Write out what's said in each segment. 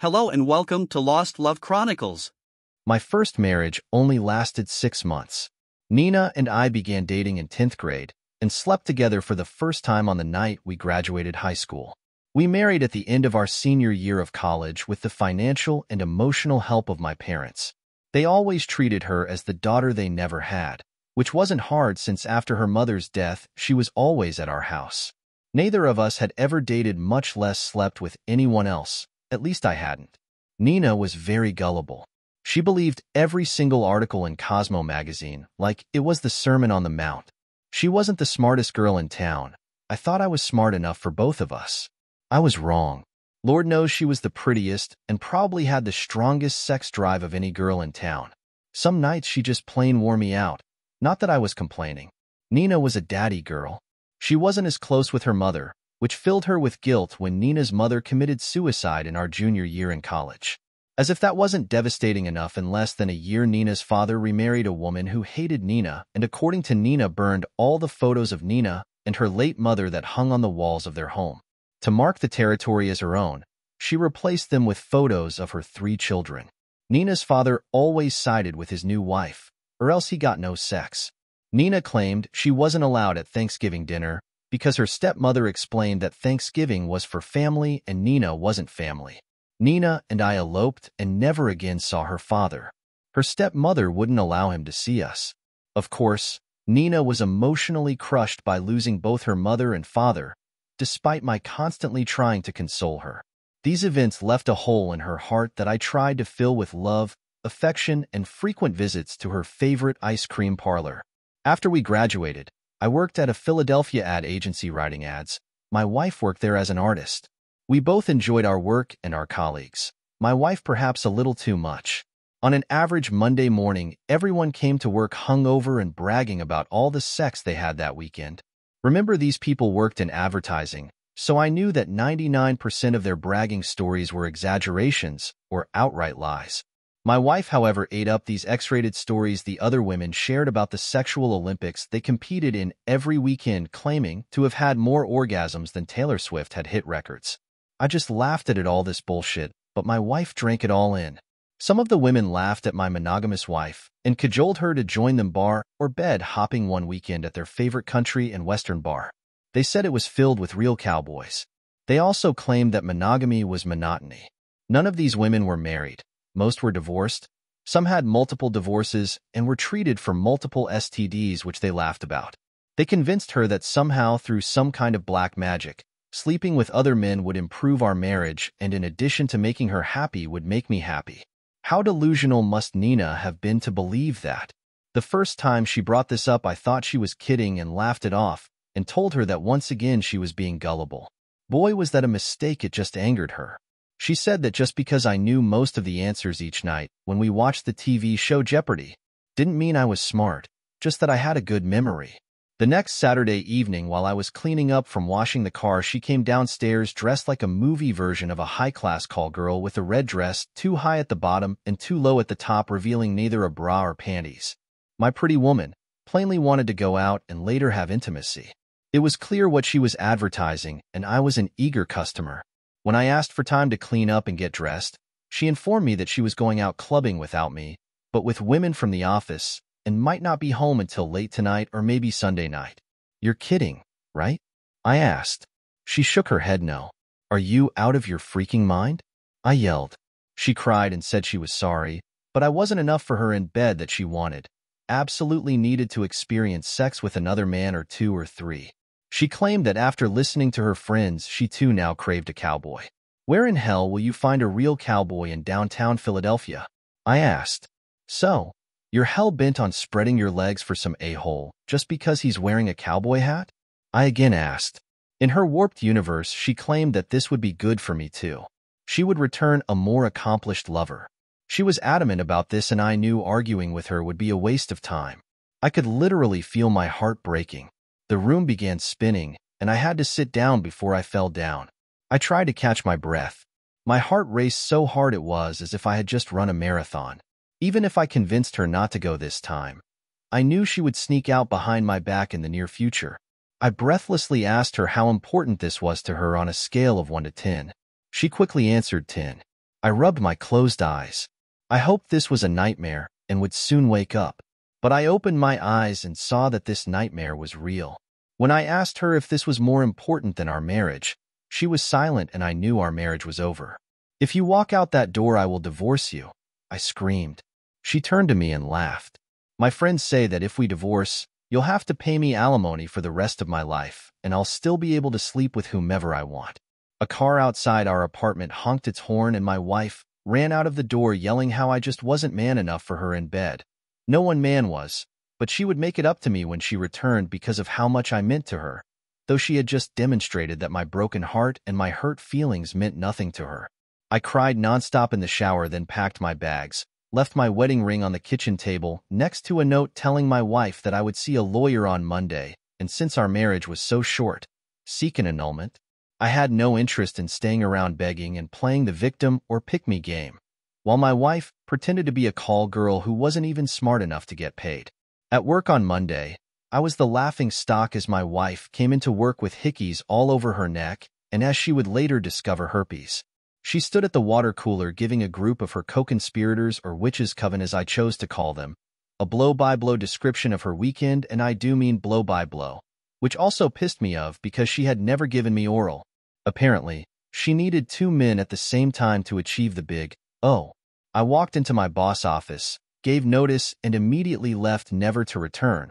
Hello and welcome to Lost Love Chronicles. My first marriage only lasted six months. Nina and I began dating in 10th grade and slept together for the first time on the night we graduated high school. We married at the end of our senior year of college with the financial and emotional help of my parents. They always treated her as the daughter they never had, which wasn't hard since after her mother's death, she was always at our house. Neither of us had ever dated much less slept with anyone else, at least I hadn't. Nina was very gullible. She believed every single article in Cosmo magazine, like it was the Sermon on the Mount. She wasn't the smartest girl in town. I thought I was smart enough for both of us. I was wrong. Lord knows she was the prettiest and probably had the strongest sex drive of any girl in town. Some nights she just plain wore me out. Not that I was complaining. Nina was a daddy girl, she wasn't as close with her mother, which filled her with guilt when Nina's mother committed suicide in our junior year in college. As if that wasn't devastating enough in less than a year Nina's father remarried a woman who hated Nina and according to Nina burned all the photos of Nina and her late mother that hung on the walls of their home. To mark the territory as her own, she replaced them with photos of her three children. Nina's father always sided with his new wife, or else he got no sex. Nina claimed she wasn't allowed at Thanksgiving dinner because her stepmother explained that Thanksgiving was for family and Nina wasn't family. Nina and I eloped and never again saw her father. Her stepmother wouldn't allow him to see us. Of course, Nina was emotionally crushed by losing both her mother and father, despite my constantly trying to console her. These events left a hole in her heart that I tried to fill with love, affection, and frequent visits to her favorite ice cream parlor. After we graduated, I worked at a Philadelphia ad agency writing ads. My wife worked there as an artist. We both enjoyed our work and our colleagues. My wife perhaps a little too much. On an average Monday morning, everyone came to work hungover and bragging about all the sex they had that weekend. Remember these people worked in advertising, so I knew that 99% of their bragging stories were exaggerations or outright lies. My wife, however, ate up these X-rated stories the other women shared about the sexual Olympics they competed in every weekend, claiming to have had more orgasms than Taylor Swift had hit records. I just laughed at it all this bullshit, but my wife drank it all in. Some of the women laughed at my monogamous wife and cajoled her to join them bar or bed hopping one weekend at their favorite country and western bar. They said it was filled with real cowboys. They also claimed that monogamy was monotony. None of these women were married, most were divorced. Some had multiple divorces and were treated for multiple STDs which they laughed about. They convinced her that somehow through some kind of black magic, sleeping with other men would improve our marriage and in addition to making her happy would make me happy. How delusional must Nina have been to believe that? The first time she brought this up I thought she was kidding and laughed it off and told her that once again she was being gullible. Boy was that a mistake it just angered her. She said that just because I knew most of the answers each night when we watched the TV show Jeopardy didn't mean I was smart, just that I had a good memory. The next Saturday evening while I was cleaning up from washing the car, she came downstairs dressed like a movie version of a high-class call girl with a red dress too high at the bottom and too low at the top revealing neither a bra or panties. My pretty woman plainly wanted to go out and later have intimacy. It was clear what she was advertising, and I was an eager customer. When I asked for time to clean up and get dressed, she informed me that she was going out clubbing without me, but with women from the office, and might not be home until late tonight or maybe Sunday night. You're kidding, right? I asked. She shook her head no. Are you out of your freaking mind? I yelled. She cried and said she was sorry, but I wasn't enough for her in bed that she wanted. Absolutely needed to experience sex with another man or two or three. She claimed that after listening to her friends, she too now craved a cowboy. Where in hell will you find a real cowboy in downtown Philadelphia? I asked. So, you're hell-bent on spreading your legs for some a-hole just because he's wearing a cowboy hat? I again asked. In her warped universe, she claimed that this would be good for me too. She would return a more accomplished lover. She was adamant about this and I knew arguing with her would be a waste of time. I could literally feel my heart breaking. The room began spinning, and I had to sit down before I fell down. I tried to catch my breath. My heart raced so hard it was as if I had just run a marathon. Even if I convinced her not to go this time, I knew she would sneak out behind my back in the near future. I breathlessly asked her how important this was to her on a scale of 1 to 10. She quickly answered 10. I rubbed my closed eyes. I hoped this was a nightmare and would soon wake up. But I opened my eyes and saw that this nightmare was real. When I asked her if this was more important than our marriage, she was silent and I knew our marriage was over. If you walk out that door, I will divorce you, I screamed. She turned to me and laughed. My friends say that if we divorce, you'll have to pay me alimony for the rest of my life, and I'll still be able to sleep with whomever I want. A car outside our apartment honked its horn and my wife ran out of the door yelling how I just wasn't man enough for her in bed. No one man was, but she would make it up to me when she returned because of how much I meant to her, though she had just demonstrated that my broken heart and my hurt feelings meant nothing to her. I cried nonstop in the shower, then packed my bags, left my wedding ring on the kitchen table next to a note telling my wife that I would see a lawyer on Monday, and since our marriage was so short, seek an annulment. I had no interest in staying around begging and playing the victim or pick-me game, while my wife pretended to be a call girl who wasn't even smart enough to get paid. At work on Monday, I was the laughing stock as my wife came into work with hickeys all over her neck and as she would later discover herpes. She stood at the water cooler giving a group of her co-conspirators or witches coven as I chose to call them, a blow-by-blow description of her weekend and I do mean blow-by-blow, which also pissed me off because she had never given me oral. Apparently, she needed two men at the same time to achieve the big, oh. I walked into my boss office, gave notice, and immediately left never to return,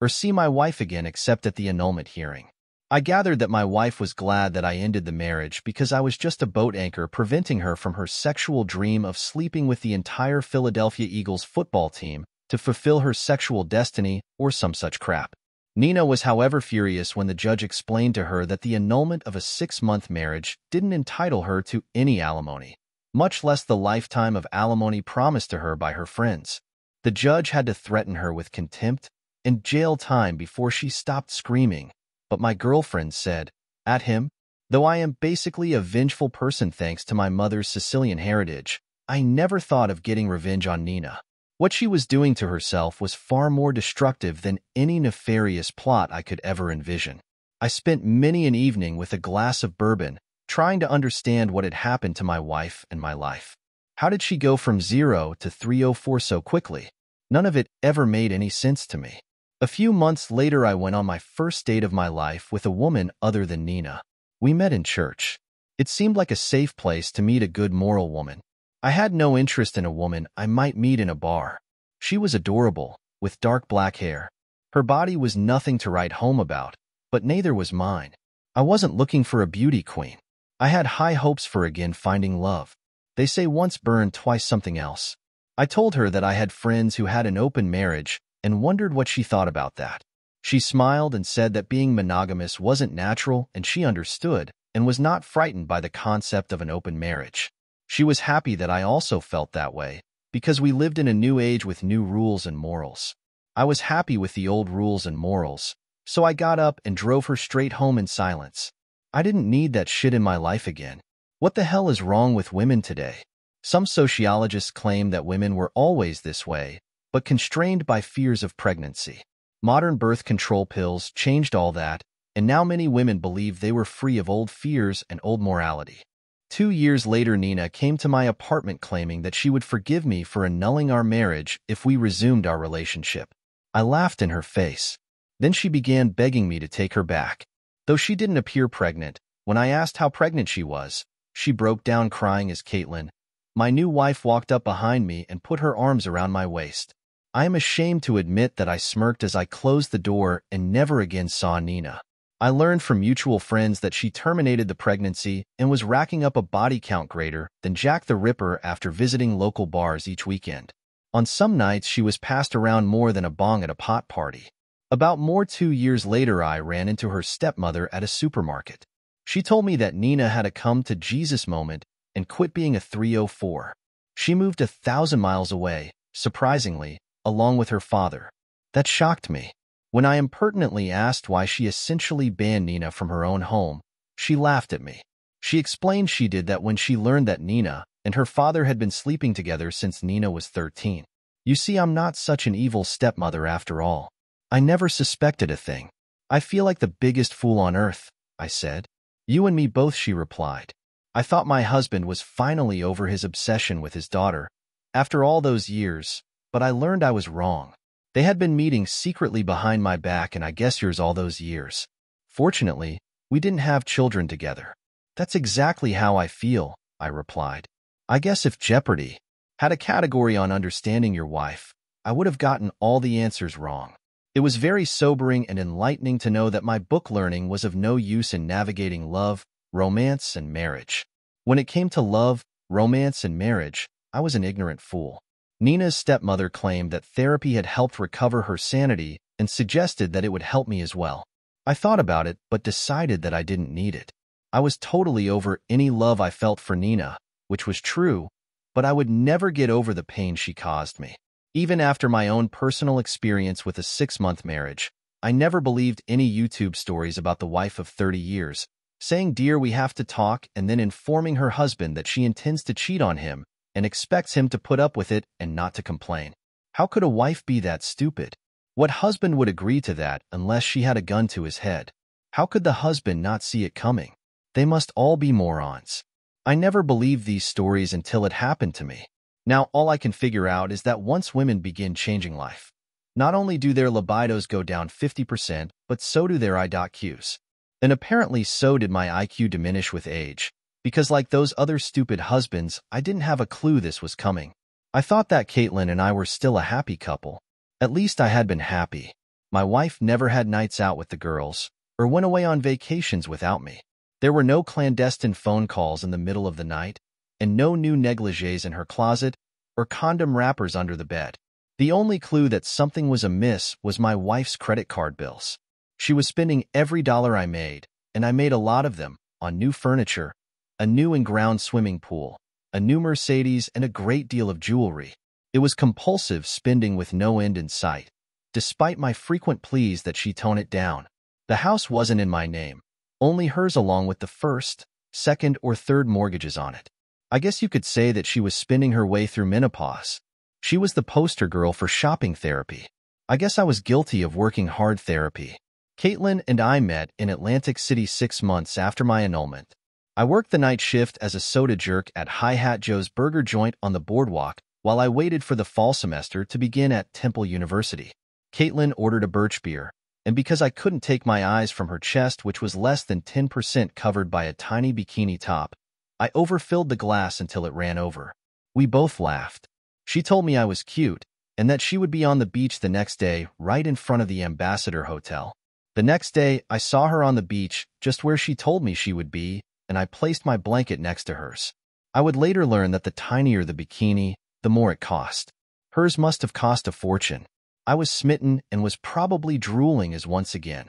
or see my wife again except at the annulment hearing. I gathered that my wife was glad that I ended the marriage because I was just a boat anchor preventing her from her sexual dream of sleeping with the entire Philadelphia Eagles football team to fulfill her sexual destiny or some such crap. Nina was however furious when the judge explained to her that the annulment of a six-month marriage didn't entitle her to any alimony much less the lifetime of alimony promised to her by her friends. The judge had to threaten her with contempt and jail time before she stopped screaming, but my girlfriend said, at him, though I am basically a vengeful person thanks to my mother's Sicilian heritage, I never thought of getting revenge on Nina. What she was doing to herself was far more destructive than any nefarious plot I could ever envision. I spent many an evening with a glass of bourbon trying to understand what had happened to my wife and my life. How did she go from zero to 304 so quickly? None of it ever made any sense to me. A few months later, I went on my first date of my life with a woman other than Nina. We met in church. It seemed like a safe place to meet a good moral woman. I had no interest in a woman I might meet in a bar. She was adorable, with dark black hair. Her body was nothing to write home about, but neither was mine. I wasn't looking for a beauty queen. I had high hopes for again finding love. They say once burned, twice something else. I told her that I had friends who had an open marriage and wondered what she thought about that. She smiled and said that being monogamous wasn't natural and she understood and was not frightened by the concept of an open marriage. She was happy that I also felt that way because we lived in a new age with new rules and morals. I was happy with the old rules and morals, so I got up and drove her straight home in silence. I didn't need that shit in my life again. What the hell is wrong with women today? Some sociologists claim that women were always this way, but constrained by fears of pregnancy. Modern birth control pills changed all that, and now many women believe they were free of old fears and old morality. Two years later, Nina came to my apartment claiming that she would forgive me for annulling our marriage if we resumed our relationship. I laughed in her face. Then she began begging me to take her back. Though she didn't appear pregnant, when I asked how pregnant she was, she broke down crying as Caitlin, my new wife walked up behind me and put her arms around my waist. I am ashamed to admit that I smirked as I closed the door and never again saw Nina. I learned from mutual friends that she terminated the pregnancy and was racking up a body count greater than Jack the Ripper after visiting local bars each weekend. On some nights, she was passed around more than a bong at a pot party. About more two years later, I ran into her stepmother at a supermarket. She told me that Nina had a come to Jesus moment and quit being a 304. She moved a thousand miles away, surprisingly, along with her father. That shocked me. When I impertinently asked why she essentially banned Nina from her own home, she laughed at me. She explained she did that when she learned that Nina and her father had been sleeping together since Nina was 13. You see, I'm not such an evil stepmother after all. I never suspected a thing. I feel like the biggest fool on earth, I said. You and me both, she replied. I thought my husband was finally over his obsession with his daughter after all those years, but I learned I was wrong. They had been meeting secretly behind my back and I guess yours all those years. Fortunately, we didn't have children together. That's exactly how I feel, I replied. I guess if Jeopardy had a category on understanding your wife, I would have gotten all the answers wrong. It was very sobering and enlightening to know that my book learning was of no use in navigating love, romance, and marriage. When it came to love, romance, and marriage, I was an ignorant fool. Nina's stepmother claimed that therapy had helped recover her sanity and suggested that it would help me as well. I thought about it, but decided that I didn't need it. I was totally over any love I felt for Nina, which was true, but I would never get over the pain she caused me. Even after my own personal experience with a six-month marriage, I never believed any YouTube stories about the wife of 30 years, saying, dear, we have to talk, and then informing her husband that she intends to cheat on him and expects him to put up with it and not to complain. How could a wife be that stupid? What husband would agree to that unless she had a gun to his head? How could the husband not see it coming? They must all be morons. I never believed these stories until it happened to me. Now all I can figure out is that once women begin changing life, not only do their libidos go down 50%, but so do their IQs. And apparently so did my IQ diminish with age, because like those other stupid husbands, I didn't have a clue this was coming. I thought that Caitlin and I were still a happy couple. At least I had been happy. My wife never had nights out with the girls, or went away on vacations without me. There were no clandestine phone calls in the middle of the night, and no new negligees in her closet or condom wrappers under the bed. The only clue that something was amiss was my wife's credit card bills. She was spending every dollar I made, and I made a lot of them, on new furniture, a new and ground swimming pool, a new Mercedes, and a great deal of jewelry. It was compulsive spending with no end in sight, despite my frequent pleas that she tone it down. The house wasn't in my name, only hers along with the first, second, or third mortgages on it. I guess you could say that she was spinning her way through menopause. She was the poster girl for shopping therapy. I guess I was guilty of working hard therapy. Caitlin and I met in Atlantic City six months after my annulment. I worked the night shift as a soda jerk at Hi Hat Joe's burger joint on the boardwalk while I waited for the fall semester to begin at Temple University. Caitlin ordered a birch beer, and because I couldn't take my eyes from her chest, which was less than 10% covered by a tiny bikini top, I overfilled the glass until it ran over. We both laughed. She told me I was cute, and that she would be on the beach the next day right in front of the Ambassador Hotel. The next day, I saw her on the beach, just where she told me she would be, and I placed my blanket next to hers. I would later learn that the tinier the bikini, the more it cost. Hers must have cost a fortune. I was smitten and was probably drooling as once again.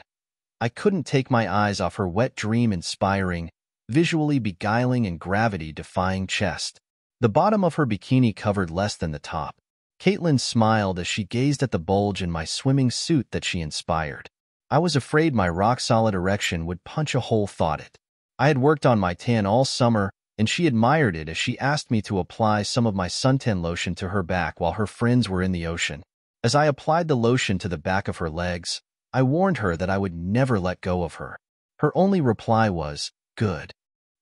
I couldn't take my eyes off her wet dream-inspiring, visually beguiling and gravity-defying chest. The bottom of her bikini covered less than the top. Caitlin smiled as she gazed at the bulge in my swimming suit that she inspired. I was afraid my rock-solid erection would punch a hole thought it. I had worked on my tan all summer, and she admired it as she asked me to apply some of my suntan lotion to her back while her friends were in the ocean. As I applied the lotion to the back of her legs, I warned her that I would never let go of her. Her only reply was, good.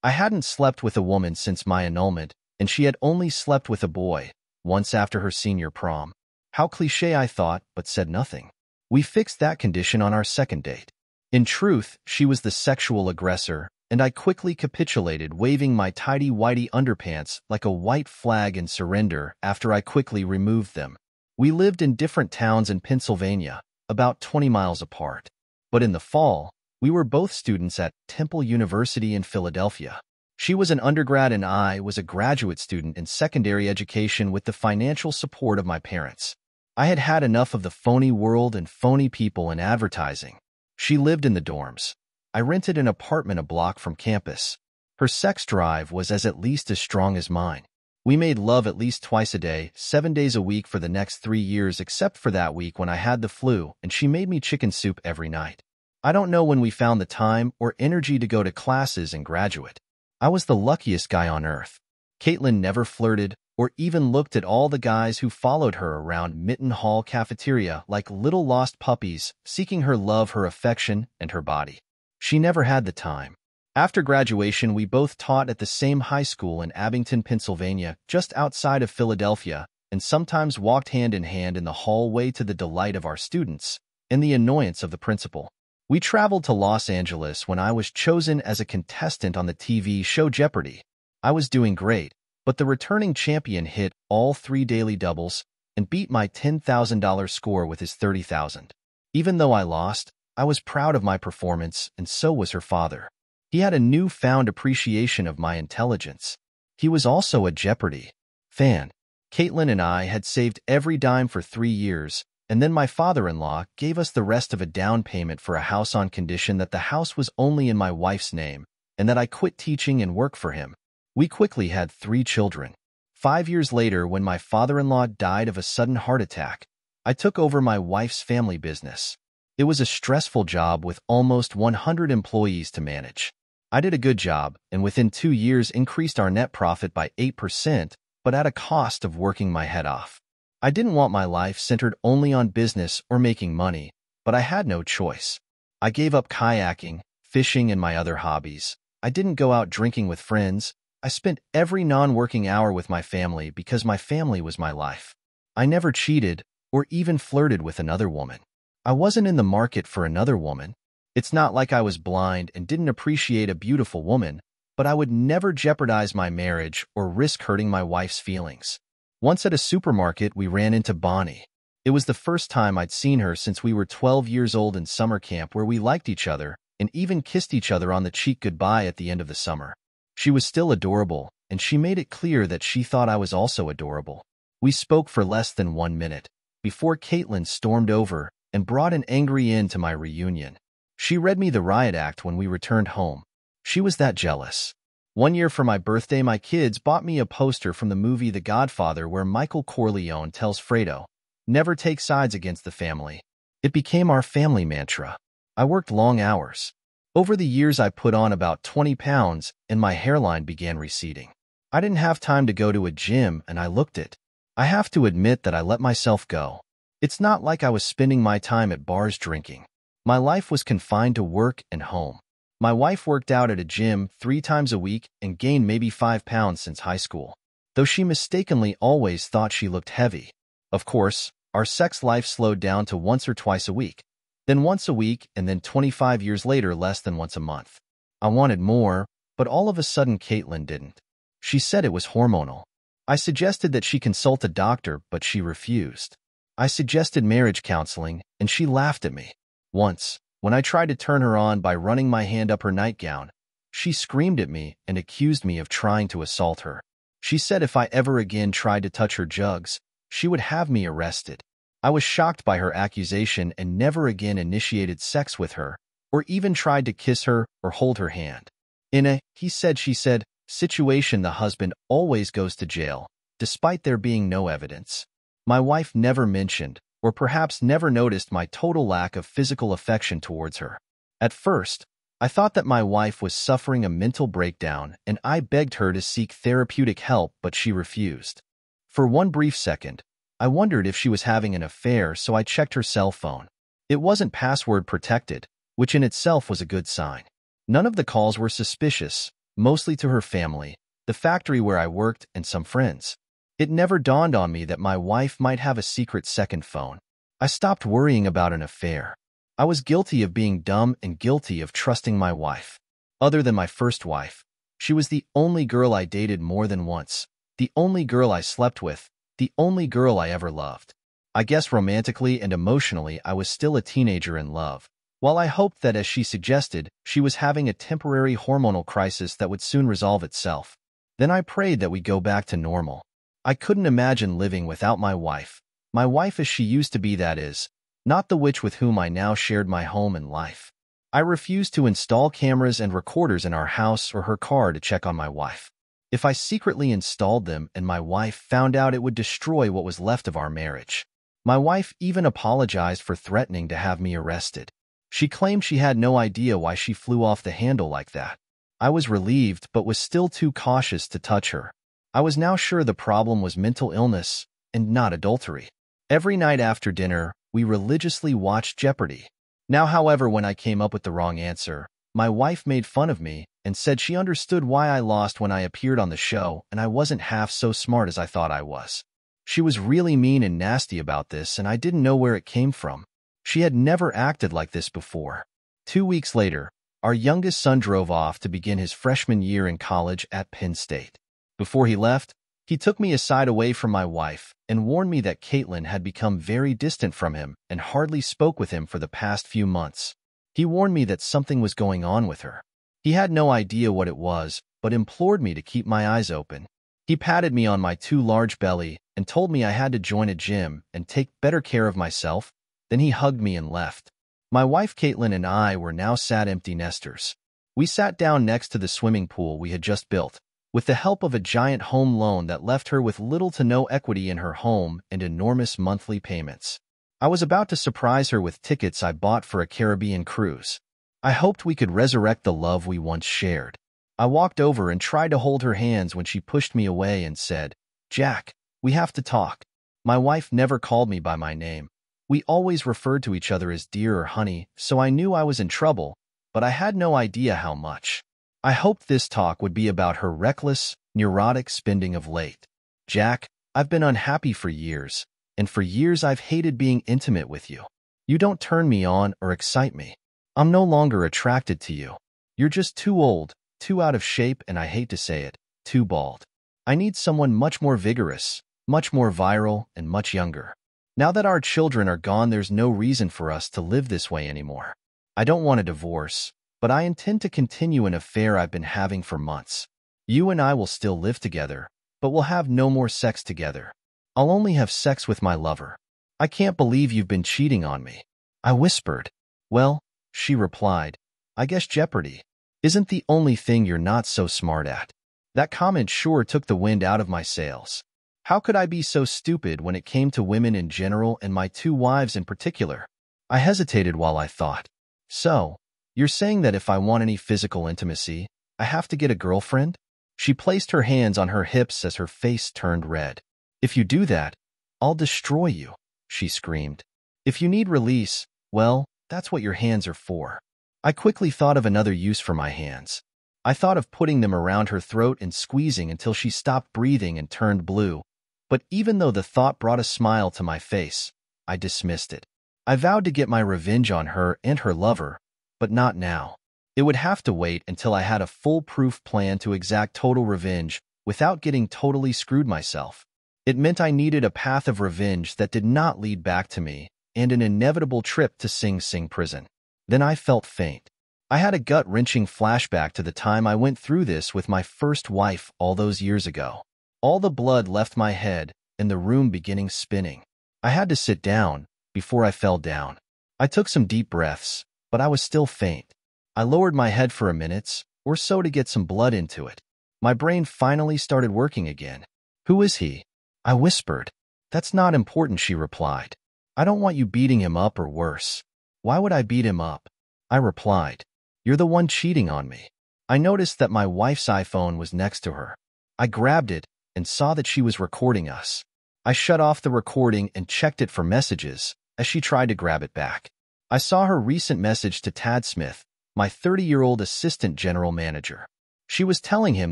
I hadn't slept with a woman since my annulment, and she had only slept with a boy, once after her senior prom. How cliche I thought, but said nothing. We fixed that condition on our second date. In truth, she was the sexual aggressor, and I quickly capitulated, waving my tidy-whitey underpants like a white flag in surrender after I quickly removed them. We lived in different towns in Pennsylvania, about 20 miles apart. But in the fall, we were both students at Temple University in Philadelphia. She was an undergrad and I was a graduate student in secondary education with the financial support of my parents. I had had enough of the phony world and phony people in advertising. She lived in the dorms, I rented an apartment a block from campus. Her sex drive was as at least as strong as mine. We made love at least twice a day, seven days a week for the next three years except for that week when I had the flu and she made me chicken soup every night. I don't know when we found the time or energy to go to classes and graduate. I was the luckiest guy on earth. Caitlin never flirted or even looked at all the guys who followed her around Mitten Hall cafeteria like little lost puppies, seeking her love, her affection, and her body. She never had the time. After graduation, we both taught at the same high school in Abington, Pennsylvania, just outside of Philadelphia, and sometimes walked hand in hand in the hallway to the delight of our students and the annoyance of the principal. We traveled to Los Angeles when I was chosen as a contestant on the TV show Jeopardy! I was doing great, but the returning champion hit all three daily doubles and beat my $10,000 score with his 30,000. Even though I lost, I was proud of my performance, and so was her father. He had a newfound appreciation of my intelligence. He was also a Jeopardy! fan. Caitlin and I had saved every dime for three years, and then my father-in-law gave us the rest of a down payment for a house on condition that the house was only in my wife's name and that I quit teaching and work for him. We quickly had three children. Five years later, when my father-in-law died of a sudden heart attack, I took over my wife's family business. It was a stressful job with almost 100 employees to manage. I did a good job, and within two years increased our net profit by 8%, but at a cost of working my head off. I didn't want my life centered only on business or making money, but I had no choice. I gave up kayaking, fishing, and my other hobbies. I didn't go out drinking with friends. I spent every non-working hour with my family because my family was my life. I never cheated or even flirted with another woman. I wasn't in the market for another woman. It's not like I was blind and didn't appreciate a beautiful woman, but I would never jeopardize my marriage or risk hurting my wife's feelings. Once at a supermarket, we ran into Bonnie. It was the first time I'd seen her since we were 12 years old in summer camp where we liked each other and even kissed each other on the cheek goodbye at the end of the summer. She was still adorable, and she made it clear that she thought I was also adorable. We spoke for less than one minute, before Caitlin stormed over and brought an angry end to my reunion. She read me the riot act when we returned home. She was that jealous. One year for my birthday, my kids bought me a poster from the movie The Godfather where Michael Corleone tells Fredo, never take sides against the family. It became our family mantra. I worked long hours. Over the years, I put on about 20 pounds and my hairline began receding. I didn't have time to go to a gym and I looked it. I have to admit that I let myself go. It's not like I was spending my time at bars drinking. My life was confined to work and home. My wife worked out at a gym three times a week and gained maybe five pounds since high school, though she mistakenly always thought she looked heavy. Of course, our sex life slowed down to once or twice a week, then once a week, and then 25 years later less than once a month. I wanted more, but all of a sudden Caitlin didn't. She said it was hormonal. I suggested that she consult a doctor, but she refused. I suggested marriage counseling, and she laughed at me. Once, when I tried to turn her on by running my hand up her nightgown, she screamed at me and accused me of trying to assault her. She said if I ever again tried to touch her jugs, she would have me arrested. I was shocked by her accusation and never again initiated sex with her, or even tried to kiss her or hold her hand. In a, he said, she said, situation the husband always goes to jail, despite there being no evidence. My wife never mentioned, or perhaps never noticed my total lack of physical affection towards her. At first, I thought that my wife was suffering a mental breakdown and I begged her to seek therapeutic help, but she refused. For one brief second, I wondered if she was having an affair, so I checked her cell phone. It wasn't password protected, which in itself was a good sign. None of the calls were suspicious, mostly to her family, the factory where I worked, and some friends. It never dawned on me that my wife might have a secret second phone. I stopped worrying about an affair. I was guilty of being dumb and guilty of trusting my wife. Other than my first wife, she was the only girl I dated more than once, the only girl I slept with, the only girl I ever loved. I guess romantically and emotionally I was still a teenager in love, while I hoped that as she suggested, she was having a temporary hormonal crisis that would soon resolve itself. Then I prayed that we go back to normal. I couldn't imagine living without my wife. My wife as she used to be, that is, not the witch with whom I now shared my home and life. I refused to install cameras and recorders in our house or her car to check on my wife. If I secretly installed them and my wife found out it would destroy what was left of our marriage. My wife even apologized for threatening to have me arrested. She claimed she had no idea why she flew off the handle like that. I was relieved but was still too cautious to touch her. I was now sure the problem was mental illness and not adultery. Every night after dinner, we religiously watched Jeopardy! Now, however, when I came up with the wrong answer, my wife made fun of me and said she understood why I lost when I appeared on the show and I wasn't half so smart as I thought I was. She was really mean and nasty about this and I didn't know where it came from. She had never acted like this before. Two weeks later, our youngest son drove off to begin his freshman year in college at Penn State. Before he left, he took me aside away from my wife and warned me that Caitlin had become very distant from him and hardly spoke with him for the past few months. He warned me that something was going on with her. He had no idea what it was, but implored me to keep my eyes open. He patted me on my too large belly and told me I had to join a gym and take better care of myself. Then he hugged me and left. My wife Caitlin and I were now sad empty nesters. We sat down next to the swimming pool we had just built, with the help of a giant home loan that left her with little to no equity in her home and enormous monthly payments. I was about to surprise her with tickets I bought for a Caribbean cruise. I hoped we could resurrect the love we once shared. I walked over and tried to hold her hands when she pushed me away and said, Jack, we have to talk. My wife never called me by my name. We always referred to each other as dear or honey, so I knew I was in trouble, but I had no idea how much. I hoped this talk would be about her reckless, neurotic spending of late. Jack, I've been unhappy for years, and for years I've hated being intimate with you. You don't turn me on or excite me. I'm no longer attracted to you. You're just too old, too out of shape, and I hate to say it, too bald. I need someone much more vigorous, much more viral, and much younger. Now that our children are gone, there's no reason for us to live this way anymore. I don't want a divorce, but I intend to continue an affair I've been having for months. You and I will still live together, but we'll have no more sex together. I'll only have sex with my lover. I can't believe you've been cheating on me. I whispered. Well, she replied, I guess Jeopardy isn't the only thing you're not so smart at. That comment sure took the wind out of my sails. How could I be so stupid when it came to women in general and my two wives in particular? I hesitated while I thought. So, you're saying that if I want any physical intimacy, I have to get a girlfriend? She placed her hands on her hips as her face turned red. If you do that, I'll destroy you, she screamed. If you need release, well, that's what your hands are for. I quickly thought of another use for my hands. I thought of putting them around her throat and squeezing until she stopped breathing and turned blue. But even though the thought brought a smile to my face, I dismissed it. I vowed to get my revenge on her and her lover, but not now. It would have to wait until I had a foolproof plan to exact total revenge without getting totally screwed myself. It meant I needed a path of revenge that did not lead back to me and an inevitable trip to Sing Sing prison. Then I felt faint. I had a gut-wrenching flashback to the time I went through this with my first wife all those years ago. All the blood left my head and the room beginning spinning. I had to sit down before I fell down. I took some deep breaths, but I was still faint. I lowered my head for a minute or so to get some blood into it. My brain finally started working again. Who is he? I whispered. That's not important, she replied. I don't want you beating him up or worse. Why would I beat him up? I replied, You're the one cheating on me. I noticed that my wife's iPhone was next to her. I grabbed it and saw that she was recording us. I shut off the recording and checked it for messages as she tried to grab it back. I saw her recent message to Tad Smith, my 30-year-old assistant general manager. She was telling him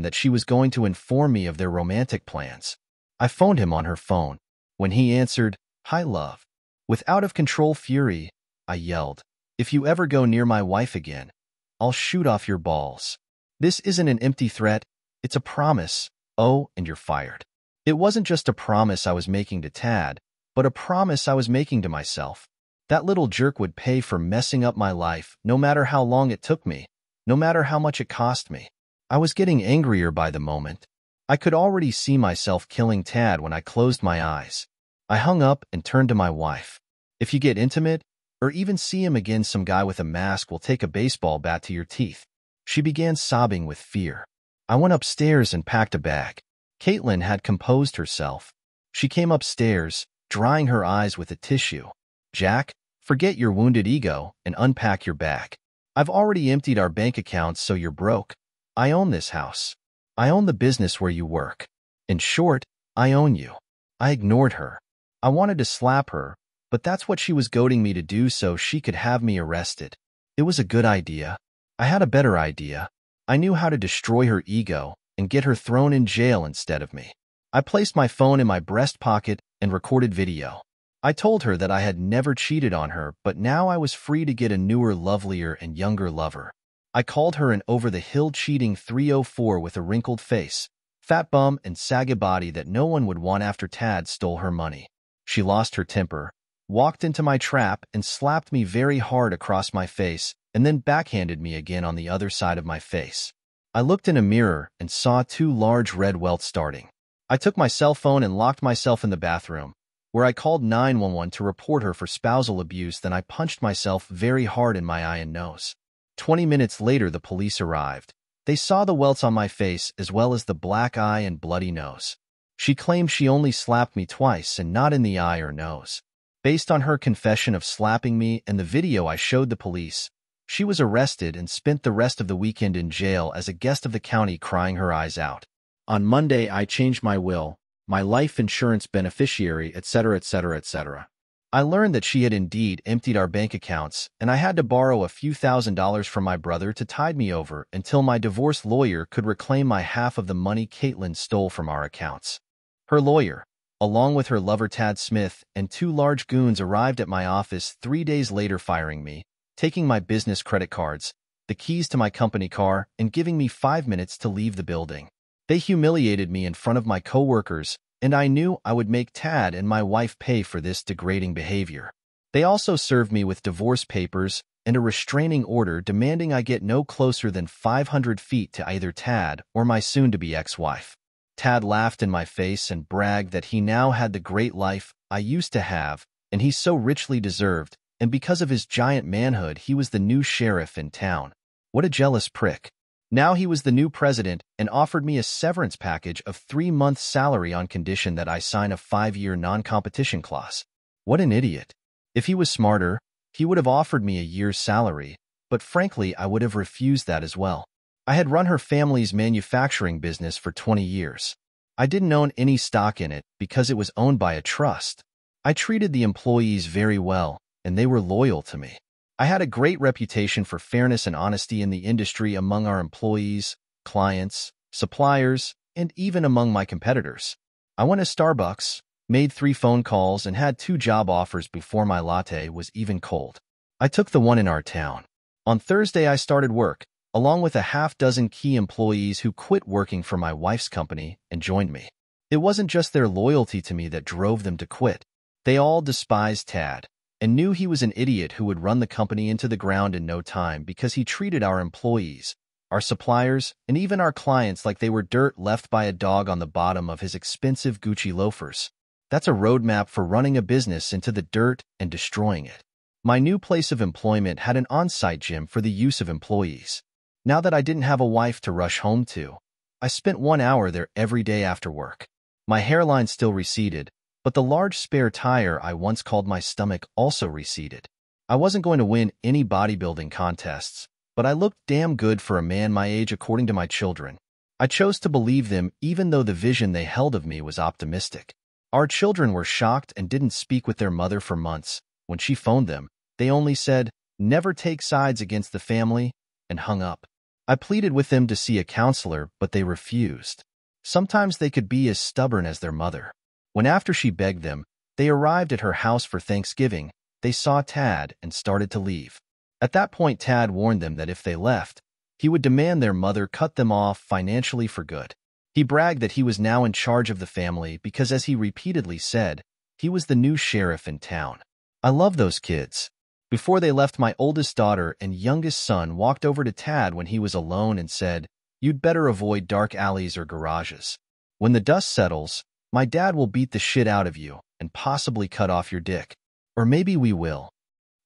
that she was going to inform me of their romantic plans. I phoned him on her phone. When he answered, Hi, love. With out-of-control fury, I yelled, If you ever go near my wife again, I'll shoot off your balls. This isn't an empty threat, it's a promise. Oh, and you're fired. It wasn't just a promise I was making to Tad, but a promise I was making to myself. That little jerk would pay for messing up my life, no matter how long it took me, no matter how much it cost me. I was getting angrier by the moment. I could already see myself killing Tad when I closed my eyes. I hung up and turned to my wife. If you get intimate, or even see him again, some guy with a mask will take a baseball bat to your teeth. She began sobbing with fear. I went upstairs and packed a bag. Caitlin had composed herself. She came upstairs, drying her eyes with a tissue. Jack, forget your wounded ego and unpack your bag. I've already emptied our bank accounts so you're broke. I own this house. I own the business where you work. In short, I own you. I ignored her. I wanted to slap her, but that's what she was goading me to do so she could have me arrested. It was a good idea. I had a better idea. I knew how to destroy her ego and get her thrown in jail instead of me. I placed my phone in my breast pocket and recorded video. I told her that I had never cheated on her, but now I was free to get a newer, lovelier, and younger lover. I called her an over-the-hill cheating 304 with a wrinkled face, fat bum, and saggy body that no one would want after Tad stole her money. She lost her temper, walked into my trap, and slapped me very hard across my face, and then backhanded me again on the other side of my face. I looked in a mirror and saw two large red welts starting. I took my cell phone and locked myself in the bathroom, where I called 911 to report her for spousal abuse, then I punched myself very hard in my eye and nose. Twenty minutes later, the police arrived. They saw the welts on my face as well as the black eye and bloody nose. She claimed she only slapped me twice and not in the eye or nose. Based on her confession of slapping me and the video I showed the police, she was arrested and spent the rest of the weekend in jail as a guest of the county crying her eyes out. On Monday, I changed my will, my life insurance beneficiary, etc., etc., etc. I learned that she had indeed emptied our bank accounts, and I had to borrow a few thousand dollars from my brother to tide me over until my divorce lawyer could reclaim my half of the money Caitlin stole from our accounts. Her lawyer, along with her lover Tad Smith and two large goons arrived at my office three days later firing me, taking my business credit cards, the keys to my company car, and giving me five minutes to leave the building. They humiliated me in front of my coworkers, and I knew I would make Tad and my wife pay for this degrading behavior. They also served me with divorce papers and a restraining order demanding I get no closer than 500 feet to either Tad or my soon-to-be ex-wife. Tad laughed in my face and bragged that he now had the great life I used to have, and he so richly deserved, and because of his giant manhood, he was the new sheriff in town. What a jealous prick. Now he was the new president and offered me a severance package of three months' salary on condition that I sign a five-year non-competition clause. What an idiot. If he was smarter, he would have offered me a year's salary, but frankly, I would have refused that as well. I had run her family's manufacturing business for 20 years. I didn't own any stock in it because it was owned by a trust. I treated the employees very well, and they were loyal to me. I had a great reputation for fairness and honesty in the industry among our employees, clients, suppliers, and even among my competitors. I went to Starbucks, made three phone calls, and had two job offers before my latte was even cold. I took the one in our town. On Thursday, I started work, along with a half dozen key employees who quit working for my wife's company and joined me. It wasn't just their loyalty to me that drove them to quit. They all despised Tad, and knew he was an idiot who would run the company into the ground in no time because he treated our employees, our suppliers, and even our clients like they were dirt left by a dog on the bottom of his expensive Gucci loafers. That's a roadmap for running a business into the dirt and destroying it. My new place of employment had an on-site gym for the use of employees. Now that I didn't have a wife to rush home to, I spent one hour there every day after work. My hairline still receded, but the large spare tire I once called my stomach also receded. I wasn't going to win any bodybuilding contests, but I looked damn good for a man my age according to my children. I chose to believe them even though the vision they held of me was optimistic. Our children were shocked and didn't speak with their mother for months. When she phoned them, they only said, never take sides against the family, and hung up. I pleaded with them to see a counselor, but they refused. Sometimes they could be as stubborn as their mother. When after she begged them, they arrived at her house for Thanksgiving, they saw Tad and started to leave. At that point, Tad warned them that if they left, he would demand their mother cut them off financially for good. He bragged that he was now in charge of the family because, as he repeatedly said, he was the new sheriff in town. I love those kids. Before they left, my oldest daughter and youngest son walked over to Tad when he was alone and said, You'd better avoid dark alleys or garages. When the dust settles, my dad will beat the shit out of you and possibly cut off your dick. Or maybe we will.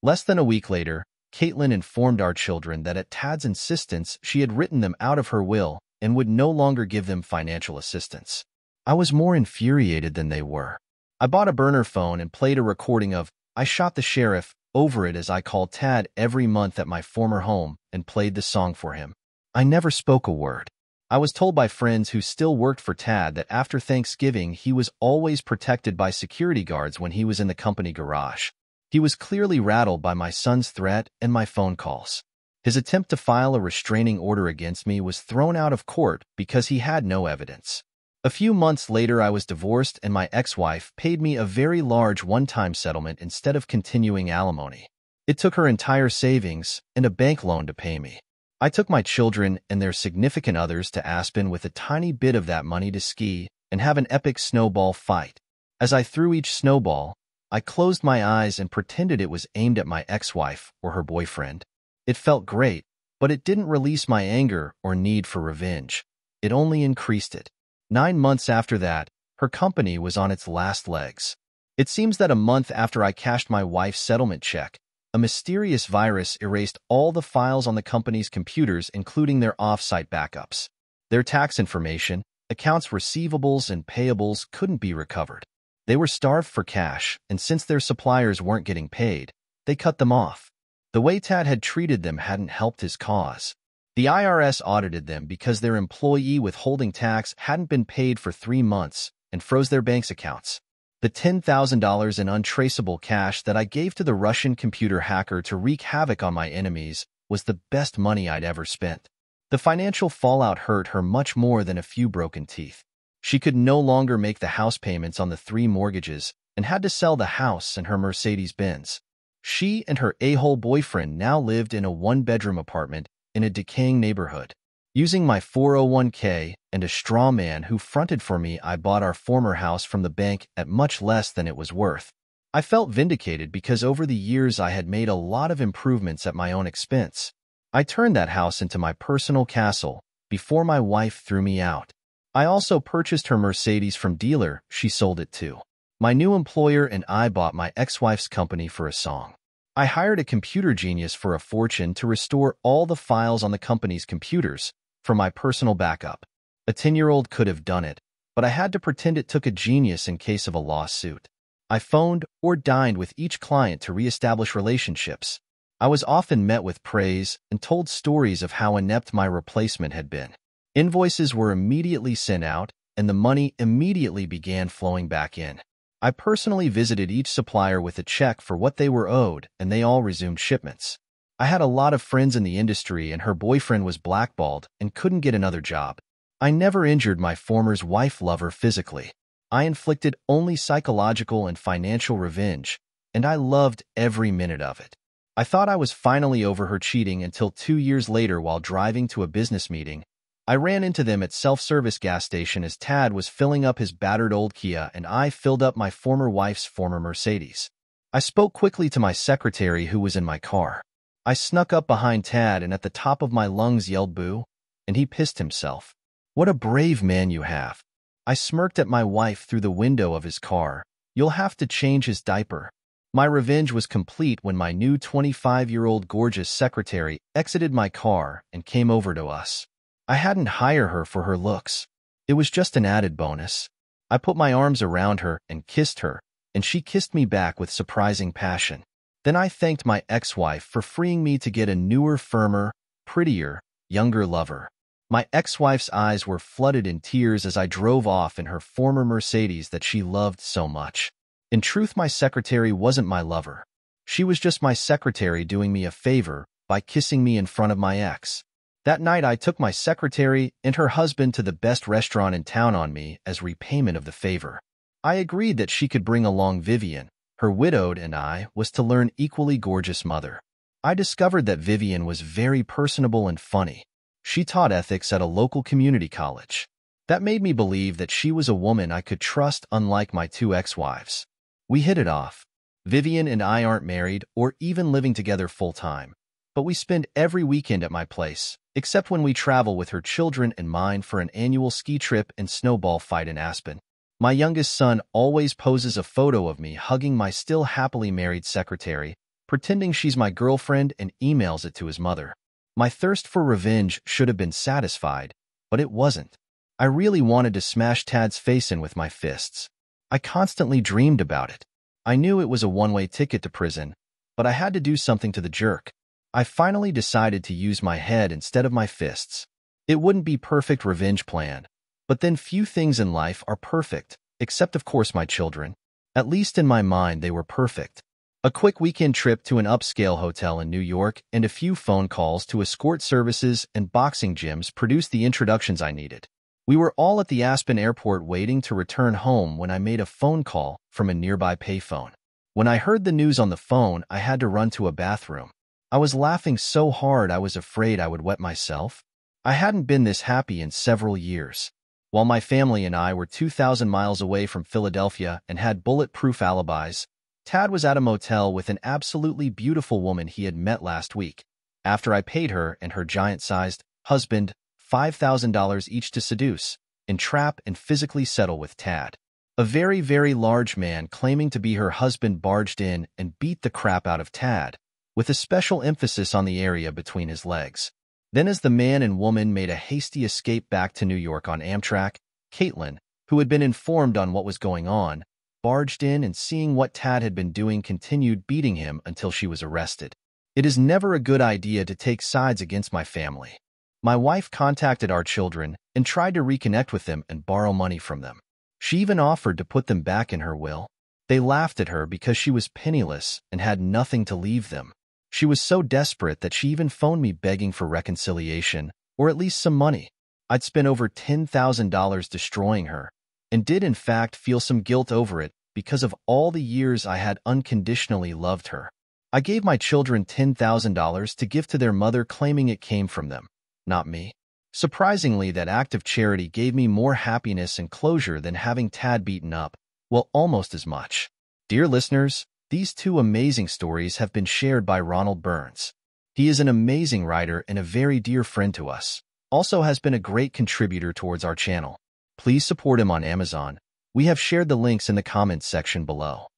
Less than a week later, Caitlin informed our children that at Tad's insistence, she had written them out of her will and would no longer give them financial assistance. I was more infuriated than they were. I bought a burner phone and played a recording of I Shot the Sheriff over it as I called Tad every month at my former home and played the song for him. I never spoke a word. I was told by friends who still worked for Tad that after Thanksgiving he was always protected by security guards when he was in the company garage. He was clearly rattled by my son's threat and my phone calls. His attempt to file a restraining order against me was thrown out of court because he had no evidence. A few months later, I was divorced and my ex-wife paid me a very large one-time settlement instead of continuing alimony. It took her entire savings and a bank loan to pay me. I took my children and their significant others to Aspen with a tiny bit of that money to ski and have an epic snowball fight. As I threw each snowball, I closed my eyes and pretended it was aimed at my ex-wife or her boyfriend. It felt great, but it didn't release my anger or need for revenge. It only increased it. Nine months after that, her company was on its last legs. It seems that a month after I cashed my wife's settlement check, a mysterious virus erased all the files on the company's computers, including their off-site backups. Their tax information, accounts receivables and payables couldn't be recovered. They were starved for cash, and since their suppliers weren't getting paid, they cut them off. The way Tad had treated them hadn't helped his cause. The IRS audited them because their employee withholding tax hadn't been paid for three months and froze their bank's accounts. The $10,000 in untraceable cash that I gave to the Russian computer hacker to wreak havoc on my enemies was the best money I'd ever spent. The financial fallout hurt her much more than a few broken teeth. She could no longer make the house payments on the three mortgages and had to sell the house and her Mercedes-Benz. She and her a-hole boyfriend now lived in a one-bedroom apartment in a decaying neighborhood. Using my 401k and a straw man who fronted for me, I bought our former house from the bank at much less than it was worth. I felt vindicated because over the years I had made a lot of improvements at my own expense. I turned that house into my personal castle before my wife threw me out. I also purchased her Mercedes from dealer she sold it to. My new employer and I bought my ex-wife's company for a song. I hired a computer genius for a fortune to restore all the files on the company's computers for my personal backup. A 10-year-old could have done it, but I had to pretend it took a genius in case of a lawsuit. I phoned or dined with each client to reestablish relationships. I was often met with praise and told stories of how inept my replacement had been. Invoices were immediately sent out, and the money immediately began flowing back in. I personally visited each supplier with a check for what they were owed, and they all resumed shipments. I had a lot of friends in the industry, and her boyfriend was blackballed and couldn't get another job. I never injured my former's wife lover physically. I inflicted only psychological and financial revenge, and I loved every minute of it. I thought I was finally over her cheating until two years later while driving to a business meeting, I ran into them at self-service gas station as Tad was filling up his battered old Kia and I filled up my former wife's former Mercedes. I spoke quickly to my secretary who was in my car. I snuck up behind Tad and at the top of my lungs yelled boo, and he pissed himself. What a brave man you have. I smirked at my wife through the window of his car. You'll have to change his diaper. My revenge was complete when my new 25-year-old gorgeous secretary exited my car and came over to us. I hadn't hired her for her looks. It was just an added bonus. I put my arms around her and kissed her, and she kissed me back with surprising passion. Then I thanked my ex-wife for freeing me to get a newer, firmer, prettier, younger lover. My ex-wife's eyes were flooded in tears as I drove off in her former Mercedes that she loved so much. In truth, my secretary wasn't my lover. She was just my secretary doing me a favor by kissing me in front of my ex. That night, I took my secretary and her husband to the best restaurant in town on me as repayment of the favor. I agreed that she could bring along Vivian, her widowed, and I was to learn equally gorgeous mother. I discovered that Vivian was very personable and funny. She taught ethics at a local community college. That made me believe that she was a woman I could trust unlike my two ex-wives. We hit it off. Vivian and I aren't married or even living together full-time, but we spend every weekend at my place, except when we travel with her children and mine for an annual ski trip and snowball fight in Aspen. My youngest son always poses a photo of me hugging my still happily married secretary, pretending she's my girlfriend and emails it to his mother. My thirst for revenge should have been satisfied, but it wasn't. I really wanted to smash Tad's face in with my fists. I constantly dreamed about it. I knew it was a one-way ticket to prison, but I had to do something to the jerk. I finally decided to use my head instead of my fists. It wouldn't be perfect revenge plan, but then few things in life are perfect, except of course my children. At least in my mind they were perfect. A quick weekend trip to an upscale hotel in New York and a few phone calls to escort services and boxing gyms produced the introductions I needed. We were all at the Aspen airport waiting to return home when I made a phone call from a nearby payphone. When I heard the news on the phone, I had to run to a bathroom. I was laughing so hard I was afraid I would wet myself. I hadn't been this happy in several years. While my family and I were 2,000 miles away from Philadelphia and had bulletproof alibis, Tad was at a motel with an absolutely beautiful woman he had met last week. After I paid her and her giant-sized husband $5,000 each to seduce, entrap, and physically settle with Tad. A very, very large man claiming to be her husband barged in and beat the crap out of Tad, with a special emphasis on the area between his legs. Then as the man and woman made a hasty escape back to New York on Amtrak, Caitlin, who had been informed on what was going on, barged in and seeing what Tad had been doing continued beating him until she was arrested. It is never a good idea to take sides against my family. My wife contacted our children and tried to reconnect with them and borrow money from them. She even offered to put them back in her will. They laughed at her because she was penniless and had nothing to leave them. She was so desperate that she even phoned me begging for reconciliation, or at least some money. I'd spent over $10,000 destroying her, and did in fact feel some guilt over it because of all the years I had unconditionally loved her. I gave my children $10,000 to give to their mother claiming it came from them, not me. Surprisingly, that act of charity gave me more happiness and closure than having Tad beaten up, well, almost as much. Dear listeners, these two amazing stories have been shared by Ronald Burns. He is an amazing writer and a very dear friend to us, also has been a great contributor towards our channel. Please support him on Amazon. We have shared the links in the comments section below.